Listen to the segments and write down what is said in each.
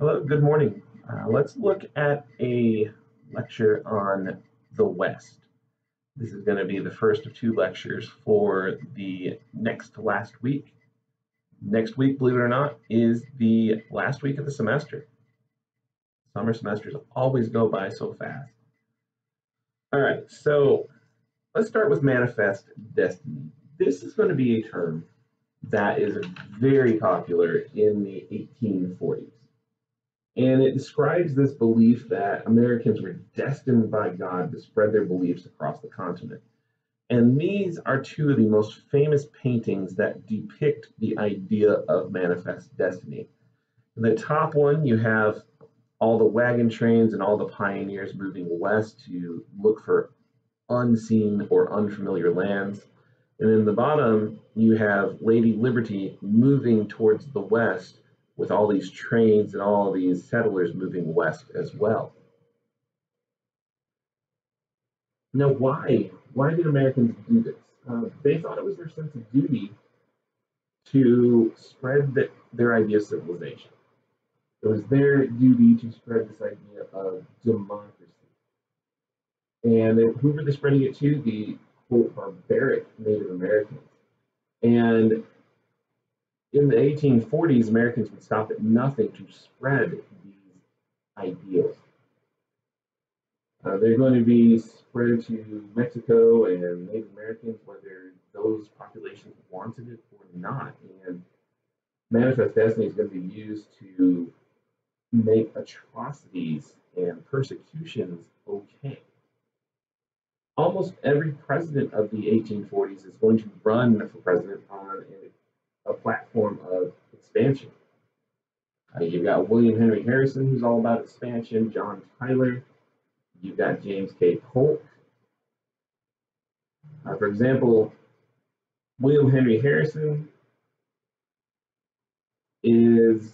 Hello, good morning. Uh, let's look at a lecture on the West. This is going to be the first of two lectures for the next to last week. Next week, believe it or not, is the last week of the semester. Summer semesters always go by so fast. All right, so let's start with manifest destiny. This is going to be a term that is very popular in the 1840s. And it describes this belief that Americans were destined by God to spread their beliefs across the continent. And these are two of the most famous paintings that depict the idea of manifest destiny. In the top one, you have all the wagon trains and all the pioneers moving west to look for unseen or unfamiliar lands. And in the bottom, you have Lady Liberty moving towards the west with all these trains and all these settlers moving west as well. Now, why? Why did Americans do this? Uh, they thought it was their sense of duty to spread the, their idea of civilization. It was their duty to spread this idea of democracy. And who were they spreading it to? The quote barbaric Native Americans. And in the 1840s, Americans would stop at nothing to spread these ideals. Uh, they're going to be spread to Mexico and Native Americans, whether those populations wanted it or not. And Manifest Destiny is going to be used to make atrocities and persecutions okay. Almost every president of the 1840s is going to run for president on a, a platform of expansion. Uh, you've got William Henry Harrison, who's all about expansion, John Tyler, you've got James K. Polk. Uh, for example, William Henry Harrison is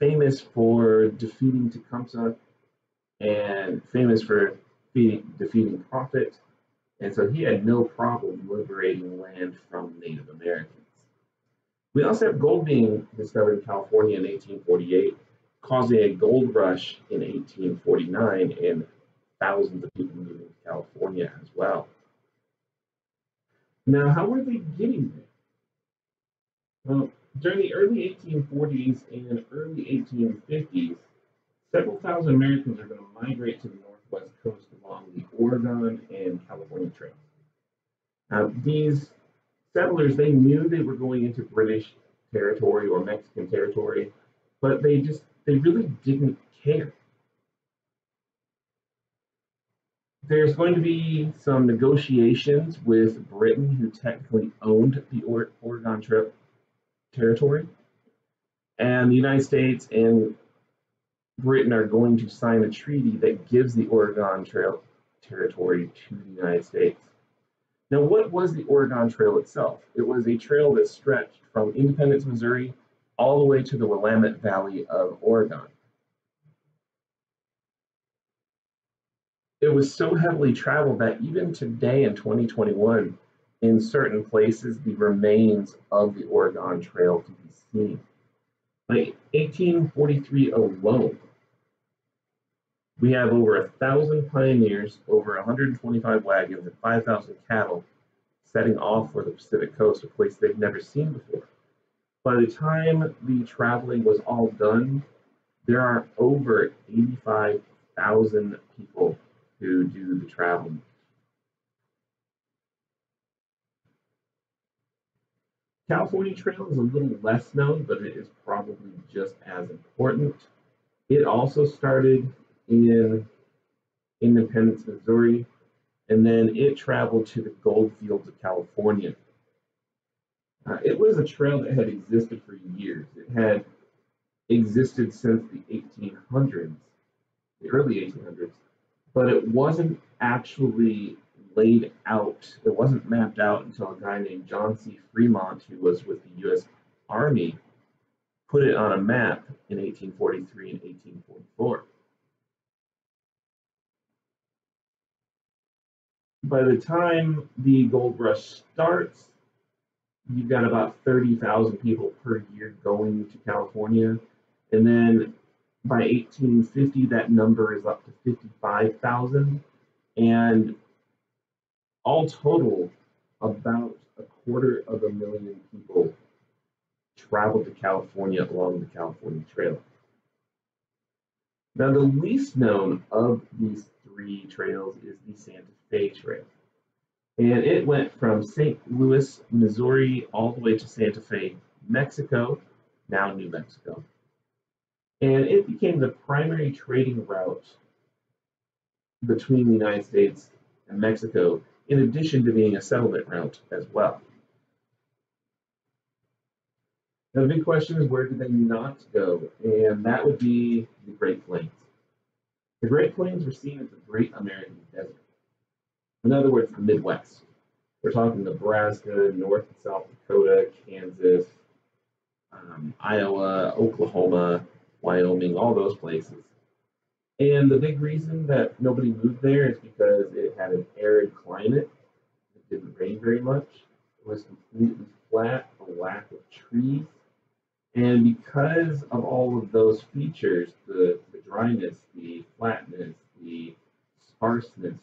famous for defeating Tecumseh and famous for defeating, defeating Prophet. And so he had no problem liberating land from Native Americans. We also have gold being discovered in California in 1848, causing a gold rush in 1849 and thousands of people moving to California as well. Now, how were they getting there? Well, during the early 1840s and early 1850s, several thousand Americans are going to migrate to the northwest coast along the Oregon and California Trail. These settlers, they knew they were going into British territory or Mexican territory, but they just, they really didn't care. There's going to be some negotiations with Britain, who technically owned the Oregon Trail territory. And the United States and Britain are going to sign a treaty that gives the Oregon Trail territory to the United States. Now, what was the Oregon Trail itself? It was a trail that stretched from Independence, Missouri, all the way to the Willamette Valley of Oregon. It was so heavily traveled that even today in 2021, in certain places, the remains of the Oregon Trail can be seen. By 1843 alone, we have over a thousand pioneers, over 125 wagons, and 5,000 cattle setting off for the Pacific coast, a place they've never seen before. By the time the traveling was all done, there are over 85,000 people who do the traveling. California Trail is a little less known, but it is probably just as important. It also started in Independence, Missouri, and then it traveled to the gold fields of California. Uh, it was a trail that had existed for years. It had existed since the 1800s, the early 1800s, but it wasn't actually laid out, it wasn't mapped out until a guy named John C. Fremont, who was with the U.S. Army, put it on a map in 1843 and 1844. By the time the gold rush starts, you've got about 30,000 people per year going to California. And then by 1850, that number is up to 55,000. And all total, about a quarter of a million people traveled to California along the California Trail. Now, the least known of these three trails is the Santa Fe Trail. And it went from St. Louis, Missouri, all the way to Santa Fe, Mexico, now New Mexico. And it became the primary trading route between the United States and Mexico, in addition to being a settlement route as well. Now, the big question is where did they not go? And that would be the Great Plains. The Great Plains were seen as the Great American Desert. In other words, the Midwest. We're talking Nebraska, North and South Dakota, Kansas, um, Iowa, Oklahoma, Wyoming, all those places. And the big reason that nobody moved there is because it had an arid climate. It didn't rain very much. It was completely flat, a lack of trees. And because of all of those features, the, the dryness, the flatness, the sparseness,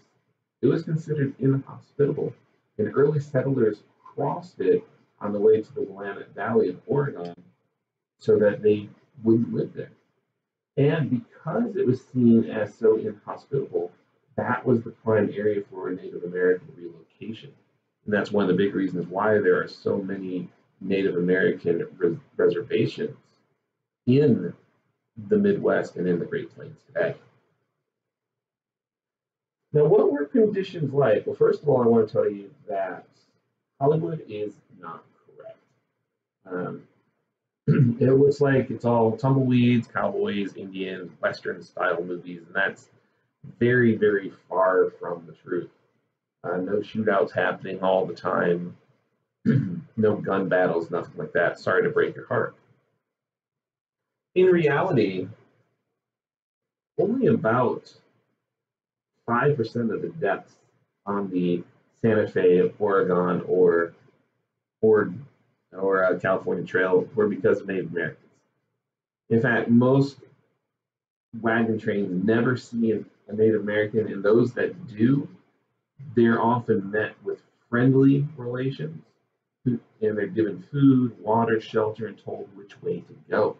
it was considered inhospitable. And early settlers crossed it on the way to the Willamette Valley of Oregon so that they wouldn't live there. And because it was seen as so inhospitable, that was the prime area for Native American relocation. And that's one of the big reasons why there are so many Native American res reservations in the Midwest and in the Great Plains today. Now, what were conditions like? Well, first of all, I want to tell you that Hollywood is not correct. Um, it looks like it's all tumbleweeds, cowboys, Indians, Western style movies, and that's very, very far from the truth. Uh, no shootouts happening all the time, no gun battles, nothing like that. Sorry to break your heart. In reality, only about 5% of the deaths on the Santa Fe, Oregon, or or or uh, California Trail were because of Native Americans. In fact, most wagon trains never see a Native American, and those that do, they're often met with friendly relations, and they're given food, water, shelter, and told which way to go.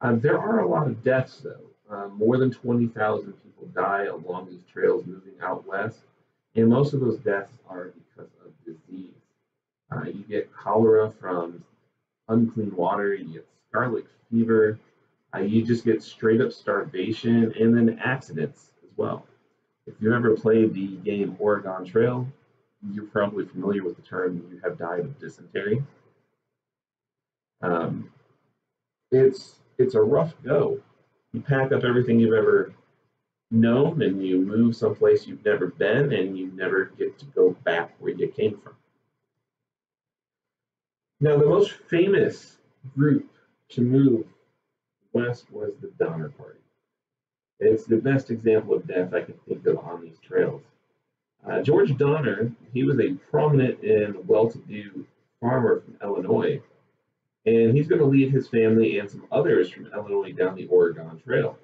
Uh, there are a lot of deaths, though. Uh, more than 20,000 people die along these trails moving out west, and most of those deaths are because of disease. Uh, you get cholera from unclean water, you get scarlet fever, uh, you just get straight up starvation, and then accidents as well. If you've ever played the game Oregon Trail, you're probably familiar with the term you have died of dysentery. Um, it's it's a rough go you pack up everything you've ever known and you move someplace you've never been and you never get to go back where you came from. Now, the most famous group to move west was the Donner Party. It's the best example of death I can think of on these trails. Uh, George Donner, he was a prominent and well-to-do farmer from Illinois and he's going to lead his family and some others from Illinois down the Oregon Trail.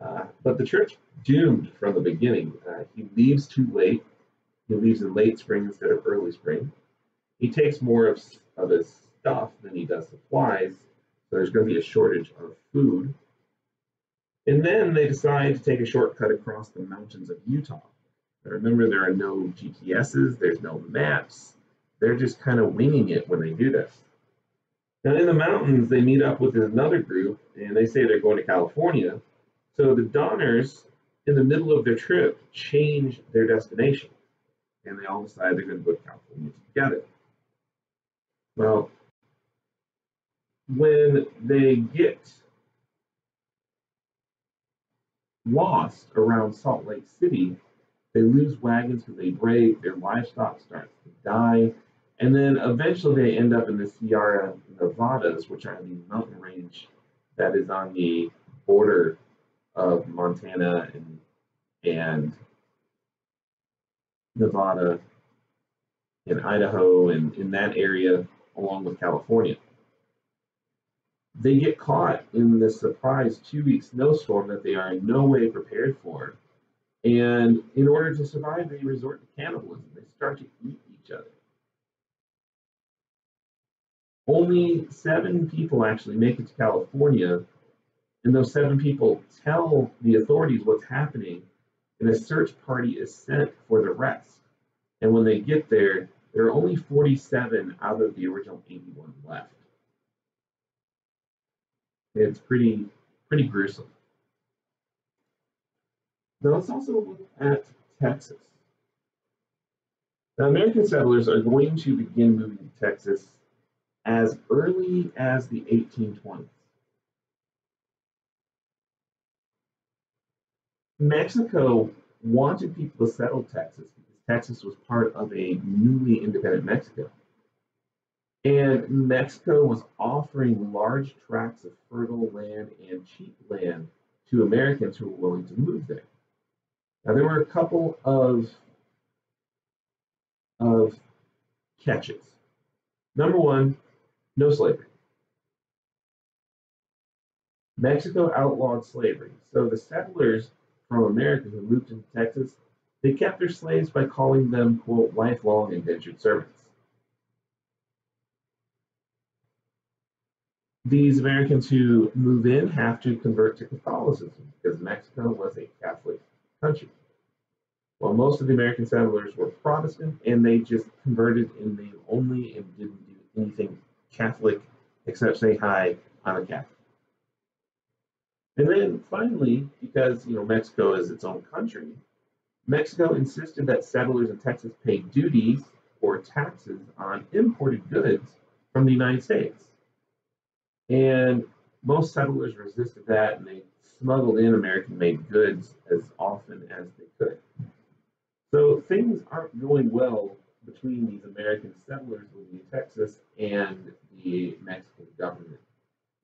Uh, but the trip's doomed from the beginning. Uh, he leaves too late. He leaves in late spring instead of early spring. He takes more of, of his stuff than he does supplies, so there's going to be a shortage of food. And then they decide to take a shortcut across the mountains of Utah. Remember, there are no GPSs, there's no maps. They're just kind of winging it when they do this. Now, in the mountains, they meet up with another group, and they say they're going to California. So the Donners, in the middle of their trip, change their destination, and they all decide they're going to go to California together. Well, when they get lost around Salt Lake City, they lose wagons because they break, their livestock starts to die, and then eventually they end up in the Sierra Nevadas, which are the mountain range that is on the border of Montana and, and Nevada and Idaho and in that area, along with California. They get caught in this surprise two week snowstorm that they are in no way prepared for. And in order to survive, they resort to cannibalism. They start to eat each other. Only seven people actually make it to California, and those seven people tell the authorities what's happening, and a search party is sent for the rest. And when they get there, there are only 47 out of the original 81 left. It's pretty pretty gruesome. Now let's also look at Texas. Now, American settlers are going to begin moving to Texas as early as the 1820s. Mexico wanted people to settle Texas because Texas was part of a newly independent Mexico. And Mexico was offering large tracts of fertile land and cheap land to Americans who were willing to move there. Now, there were a couple of, of catches. Number one, no slavery. Mexico outlawed slavery, so the settlers from America who moved into Texas, they kept their slaves by calling them, quote, lifelong indentured servants. These Americans who move in have to convert to Catholicism because Mexico was a Catholic country. Well, most of the American settlers were Protestant and they just converted in name only and didn't do anything Catholic except say hi, I'm a Catholic. And then finally, because you know Mexico is its own country, Mexico insisted that settlers in Texas pay duties or taxes on imported goods from the United States. And most settlers resisted that and they smuggled in American made goods as often as they could. So things aren't going well between these American settlers living in Texas and the Mexican government.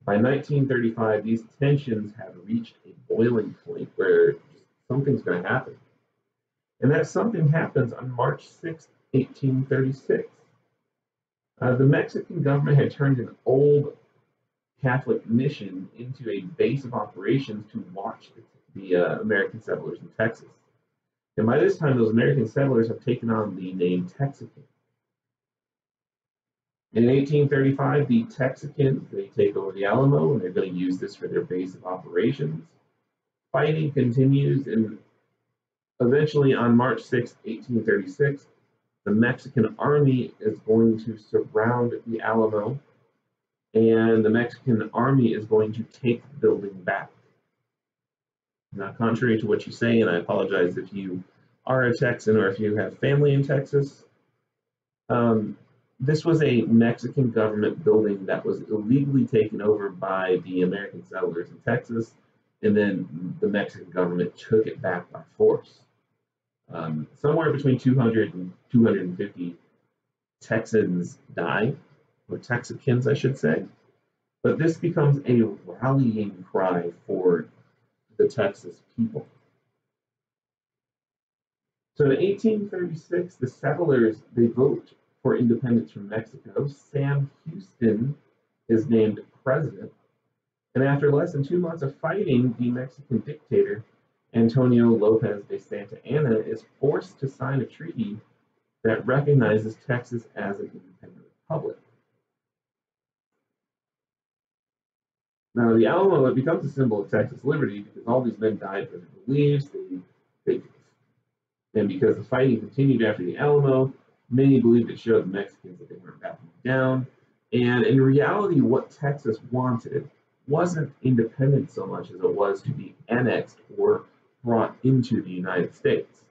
By 1935, these tensions have reached a boiling point where something's going to happen. And that something happens on March 6, 1836. Uh, the Mexican government had turned an old Catholic mission into a base of operations to watch the, uh, American settlers in Texas. And by this time, those American settlers have taken on the name Texican. In 1835, the Texicans, they take over the Alamo and they're going to use this for their base of operations. Fighting continues and eventually on March 6, 1836, the Mexican army is going to surround the Alamo and the Mexican army is going to take the building back. Now, contrary to what you say, and I apologize if you are a Texan or if you have family in Texas, um, this was a Mexican government building that was illegally taken over by the American settlers in Texas, and then the Mexican government took it back by force. Um, somewhere between 200 and 250 Texans died, or Texicans, I should say. But this becomes a rallying cry for the Texas people. So in 1836, the settlers, they vote for independence from Mexico. Sam Houston is named president. And after less than two months of fighting, the Mexican dictator, Antonio Lopez de Santa Anna, is forced to sign a treaty that recognizes Texas as an independent republic. Now, the Alamo it becomes a symbol of Texas liberty because all these men died for their beliefs. They, they, and because the fighting continued after the Alamo, Many believed it showed the Mexicans that they weren't backing down. And in reality, what Texas wanted wasn't independence so much as it was to be annexed or brought into the United States.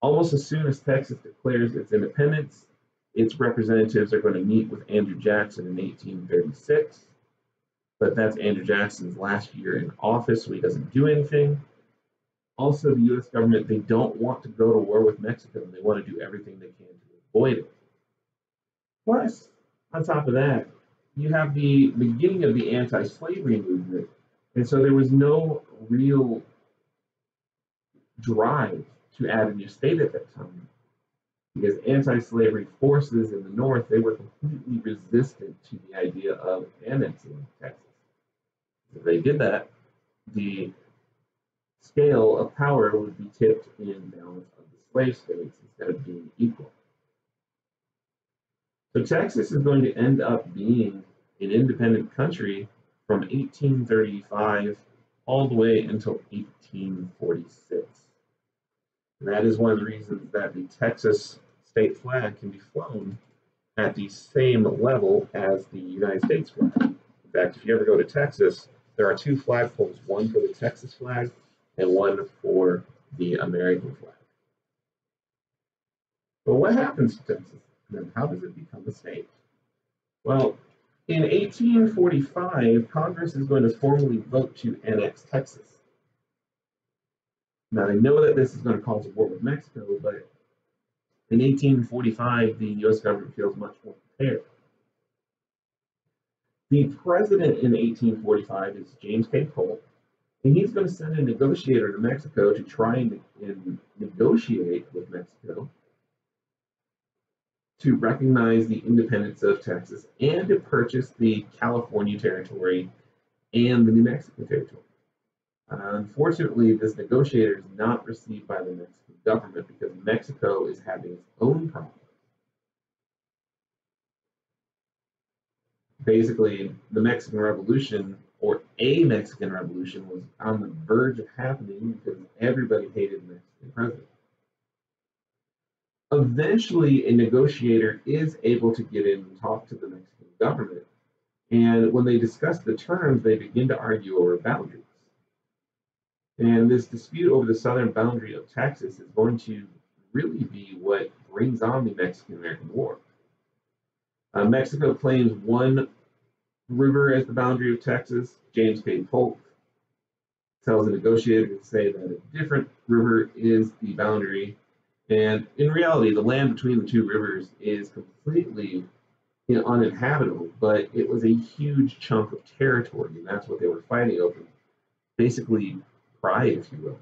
Almost as soon as Texas declares its independence, its representatives are going to meet with Andrew Jackson in 1836. But that's Andrew Jackson's last year in office, so he doesn't do anything also the U.S. government, they don't want to go to war with Mexico. And they want to do everything they can to avoid it. Plus, on top of that, you have the beginning of the anti-slavery movement, and so there was no real drive to add a new state at that time. because anti-slavery forces in the North, they were completely resistant to the idea of annexing Texas. If they did that, the scale of power would be tipped in balance of the slave states instead of being equal. So Texas is going to end up being an independent country from 1835 all the way until 1846. And that is one of the reasons that the Texas state flag can be flown at the same level as the United States flag. In fact, if you ever go to Texas, there are two flagpoles, one for the Texas flag and one for the American flag. But what happens to Texas? And how does it become a state? Well, in 1845, Congress is going to formally vote to annex Texas. Now, I know that this is going to cause a war with Mexico, but in 1845, the U.S. government feels much more prepared. The president in 1845 is James K. Polk, and he's going to send a negotiator to Mexico to try and, and negotiate with Mexico to recognize the independence of Texas and to purchase the California territory and the New Mexico territory. Uh, unfortunately, this negotiator is not received by the Mexican government because Mexico is having its own problems. Basically, the Mexican Revolution, or a Mexican Revolution, was on the verge of happening because everybody hated the Mexican president. Eventually, a negotiator is able to get in and talk to the Mexican government. And when they discuss the terms, they begin to argue over boundaries. And this dispute over the southern boundary of Texas is going to really be what brings on the Mexican American War. Uh, Mexico claims one river as the boundary of Texas. James K. Polk tells the negotiator to say that a different river is the boundary. And in reality, the land between the two rivers is completely you know, uninhabitable, but it was a huge chunk of territory, and that's what they were fighting over. Basically, pride, if you will.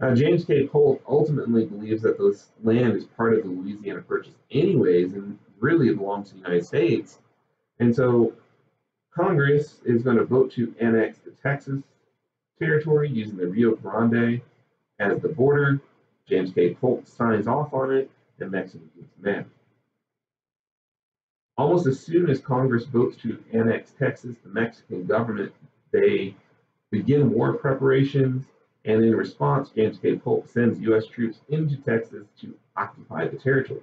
Uh, James K. Polk ultimately believes that this land is part of the Louisiana Purchase, anyways, and really belongs to the United States. And so Congress is going to vote to annex the Texas territory using the Rio Grande as the border. James K. Polk signs off on it, and Mexico gets mad. Almost as soon as Congress votes to annex Texas, the Mexican government they begin war preparations, and in response, James K. Polk sends U.S. troops into Texas to occupy the territory.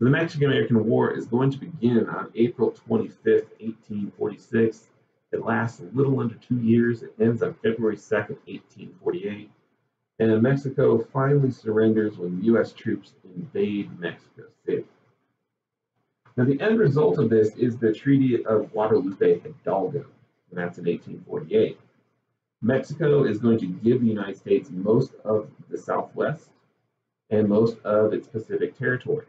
The Mexican-American War is going to begin on April 25, 1846. It lasts a little under two years. It ends on February 2, 1848. And Mexico finally surrenders when U.S. troops invade Mexico City. Now, the end result of this is the Treaty of Guadalupe Hidalgo and that's in 1848. Mexico is going to give the United States most of the Southwest and most of its Pacific territories.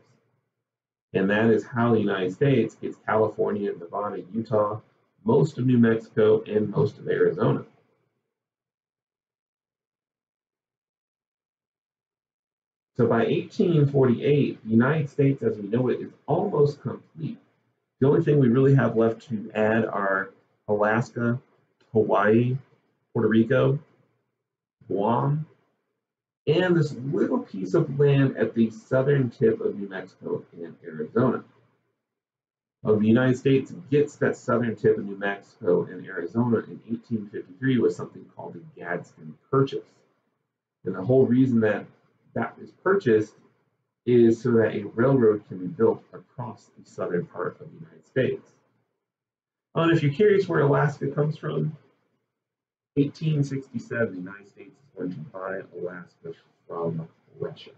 And that is how the United States gets California, Nevada, Utah, most of New Mexico, and most of Arizona. So by 1848, the United States as we know it is almost complete. The only thing we really have left to add are Alaska, Hawaii, Puerto Rico, Guam, and this little piece of land at the southern tip of New Mexico and Arizona. Well, the United States gets that southern tip of New Mexico and Arizona in 1853 with something called the Gadsden Purchase. And the whole reason that that was purchased is so that a railroad can be built across the southern part of the United States. Oh, and if you're curious where Alaska comes from, 1867, the United States to buy Alaska from Russia.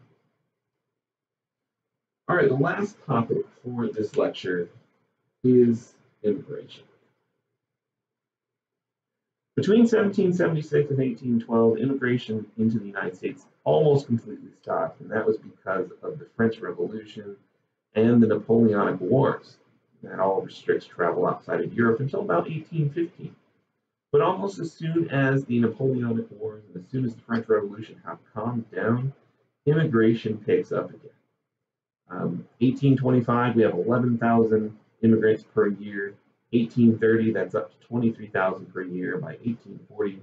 All right, the last topic for this lecture is immigration. Between 1776 and 1812, immigration into the United States almost completely stopped, and that was because of the French Revolution and the Napoleonic Wars that all restricts travel outside of Europe until about 1815. But almost as soon as the Napoleonic Wars and as soon as the French Revolution have calmed down, immigration picks up again. Um, 1825, we have 11,000 immigrants per year. 1830, that's up to 23,000 per year. By 1840,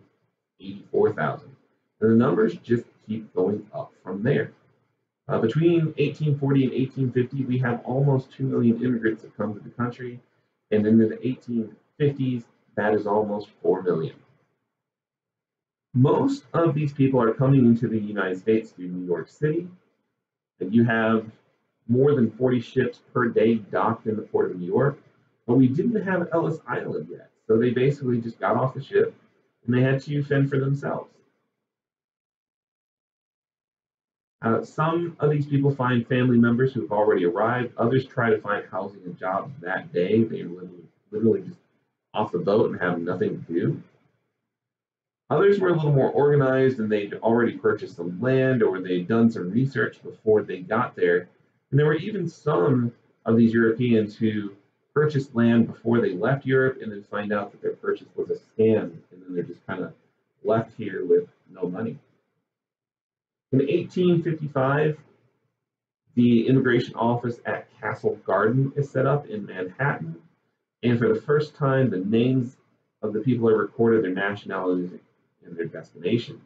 84,000. And the numbers just keep going up from there. Uh, between 1840 and 1850, we have almost 2 million immigrants that come to the country. And then in the 1850s, that is almost 4 million. Most of these people are coming into the United States through New York City. And you have more than 40 ships per day docked in the port of New York. But we didn't have Ellis Island yet. So they basically just got off the ship and they had to fend for themselves. Uh, some of these people find family members who have already arrived. Others try to find housing and jobs that day. They literally, literally just off the boat and have nothing to do. Others were a little more organized and they'd already purchased some land or they'd done some research before they got there. And there were even some of these Europeans who purchased land before they left Europe and then find out that their purchase was a scam and then they're just kind of left here with no money. In 1855, the immigration office at Castle Garden is set up in Manhattan. And for the first time, the names of the people are recorded, their nationalities, and their destinations.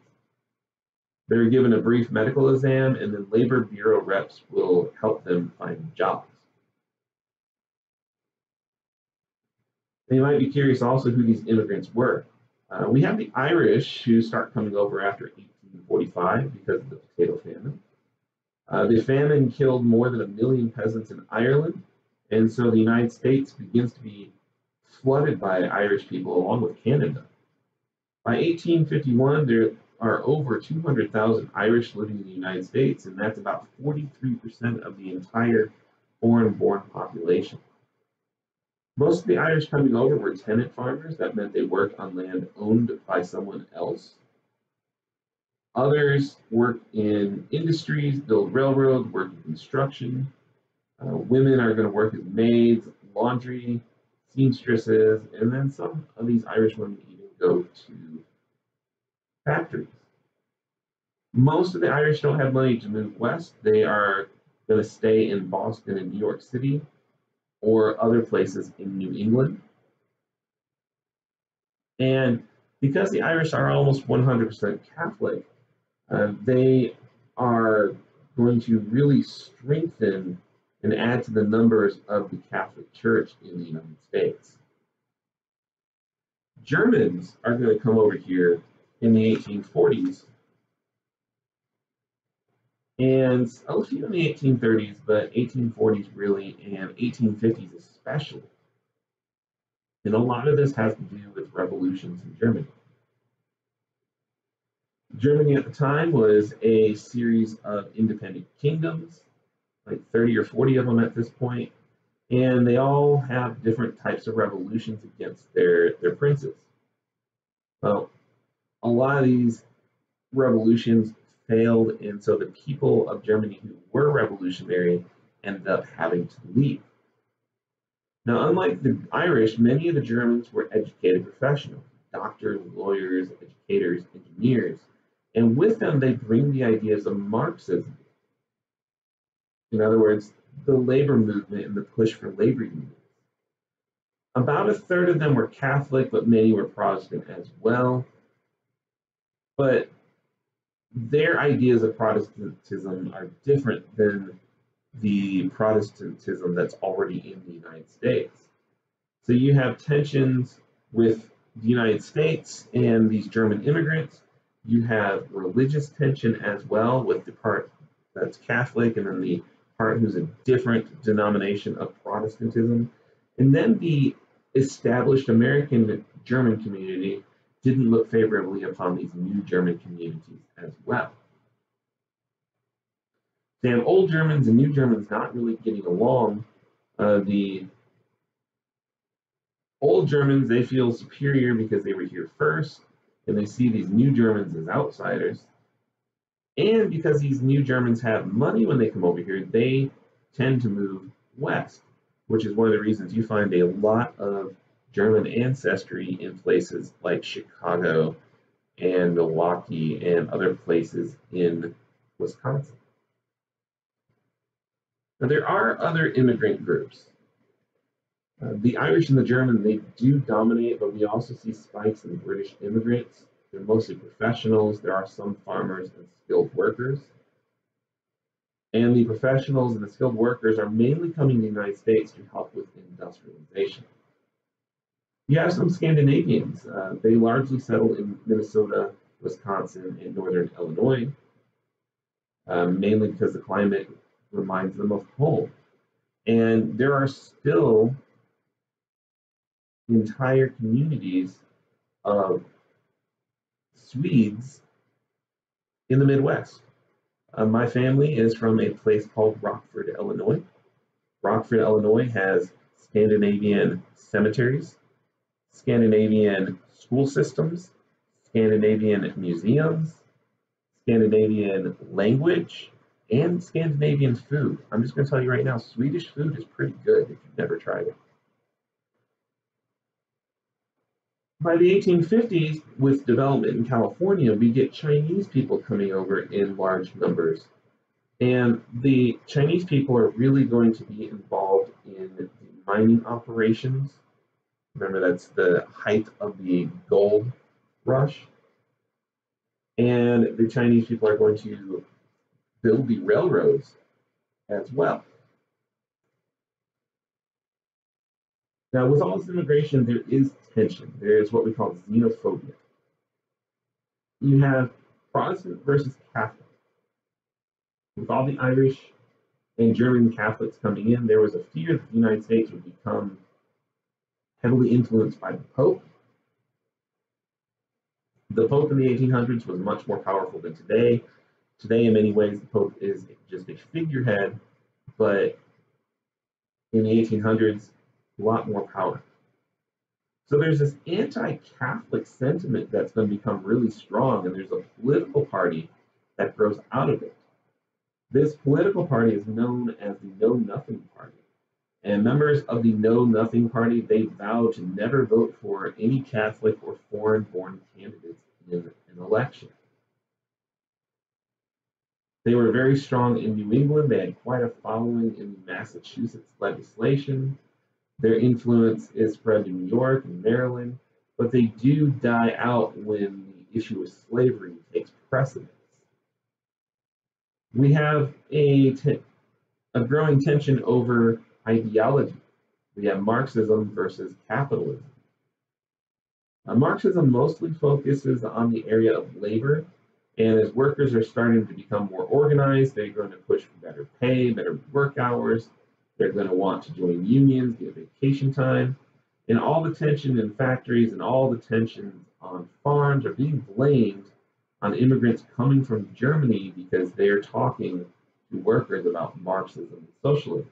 They're given a brief medical exam, and then Labor Bureau reps will help them find jobs. You might be curious also who these immigrants were. Uh, we have the Irish who start coming over after 1845 because of the potato famine. Uh, the famine killed more than a million peasants in Ireland, and so the United States begins to be flooded by Irish people along with Canada. By 1851, there are over 200,000 Irish living in the United States, and that's about 43% of the entire foreign born population. Most of the Irish coming over were tenant farmers. That meant they worked on land owned by someone else. Others work in industries, build railroads, work in construction. Uh, women are going to work as maids, laundry, seamstresses, and then some of these Irish women even go to factories. Most of the Irish don't have money to move west. They are going to stay in Boston and New York City or other places in New England. And because the Irish are almost 100% Catholic, uh, they are going to really strengthen and add to the numbers of the Catholic Church in the United States. Germans are going to come over here in the 1840s and a few in the 1830s, but 1840s really, and 1850s especially. And a lot of this has to do with revolutions in Germany. Germany at the time was a series of independent kingdoms, like 30 or 40 of them at this point, and they all have different types of revolutions against their, their princes. Well, a lot of these revolutions failed, and so the people of Germany who were revolutionary ended up having to leave. Now, unlike the Irish, many of the Germans were educated professionals doctors, lawyers, educators, engineers, and with them they bring the ideas of Marxism. In other words, the labor movement and the push for labor unions. About a third of them were Catholic, but many were Protestant as well. But their ideas of Protestantism are different than the Protestantism that's already in the United States. So you have tensions with the United States and these German immigrants. You have religious tension as well with the part that's Catholic and then the part who's a different denomination of Protestantism. And then the established American German community didn't look favorably upon these new German communities as well. They have old Germans and new Germans not really getting along. Uh, the old Germans, they feel superior because they were here first, and they see these new Germans as outsiders. And because these new Germans have money when they come over here, they tend to move west, which is one of the reasons you find a lot of German ancestry in places like Chicago and Milwaukee and other places in Wisconsin. Now, there are other immigrant groups. Uh, the Irish and the German, they do dominate, but we also see spikes in British immigrants. They're mostly professionals. There are some farmers and skilled workers. And the professionals and the skilled workers are mainly coming to the United States to help with industrialization. You have some Scandinavians. Uh, they largely settled in Minnesota, Wisconsin, and northern Illinois, um, mainly because the climate reminds them of home. And there are still entire communities of Swedes in the Midwest. Uh, my family is from a place called Rockford, Illinois. Rockford, Illinois has Scandinavian cemeteries, Scandinavian school systems, Scandinavian museums, Scandinavian language, and Scandinavian food. I'm just going to tell you right now, Swedish food is pretty good if you've never tried it. By the 1850s, with development in California, we get Chinese people coming over in large numbers. And the Chinese people are really going to be involved in the mining operations. Remember, that's the height of the gold rush. And the Chinese people are going to build the railroads as well. Now, with all this immigration, there is tension. There is what we call xenophobia. You have Protestant versus Catholic. With all the Irish and German Catholics coming in, there was a fear that the United States would become heavily influenced by the Pope. The Pope in the 1800s was much more powerful than today. Today, in many ways, the Pope is just a figurehead, but in the 1800s, a lot more power. So there's this anti-Catholic sentiment that's going to become really strong, and there's a political party that grows out of it. This political party is known as the Know Nothing Party. And members of the Know Nothing Party, they vow to never vote for any Catholic or foreign-born candidates in an election. They were very strong in New England. They had quite a following in Massachusetts legislation. Their influence is spread to New York and Maryland, but they do die out when the issue of slavery takes precedence. We have a, a growing tension over ideology. We have Marxism versus capitalism. Uh, Marxism mostly focuses on the area of labor, and as workers are starting to become more organized, they're going to push for better pay, better work hours, they're going to want to join unions, get vacation time. And all the tension in factories and all the tensions on farms are being blamed on immigrants coming from Germany because they're talking to workers about Marxism and socialism.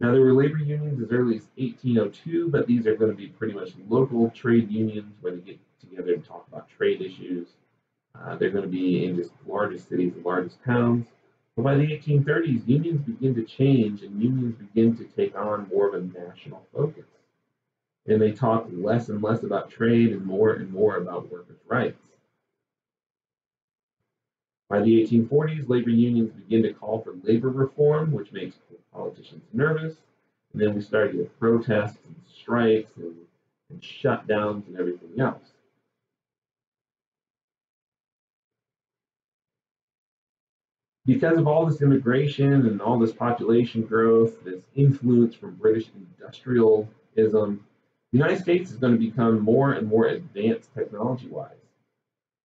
Now, there were labor unions as early as 1802, but these are going to be pretty much local trade unions where they get together and talk about trade issues. Uh, they're going to be in just largest cities and largest towns. But by the 1830s, unions begin to change and unions begin to take on more of a national focus. And they talk less and less about trade and more and more about workers' rights. By the 1840s, labor unions begin to call for labor reform, which makes politicians nervous. And then we start to get protests and strikes and, and shutdowns and everything else. Because of all this immigration and all this population growth, this influence from British industrialism, the United States is going to become more and more advanced technology wise.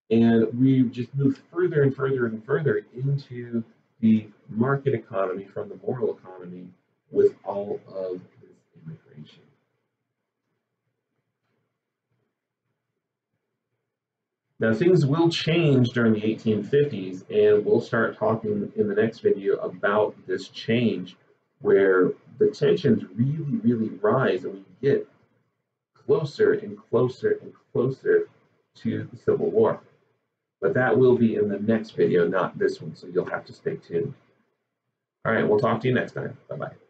And we just move further and further and further into the market economy from the moral economy with all of this immigration. Now things will change during the 1850s and we'll start talking in the next video about this change where the tensions really, really rise and we get closer and closer and closer to the Civil War. But that will be in the next video, not this one, so you'll have to stay tuned. All right, we'll talk to you next time. Bye-bye.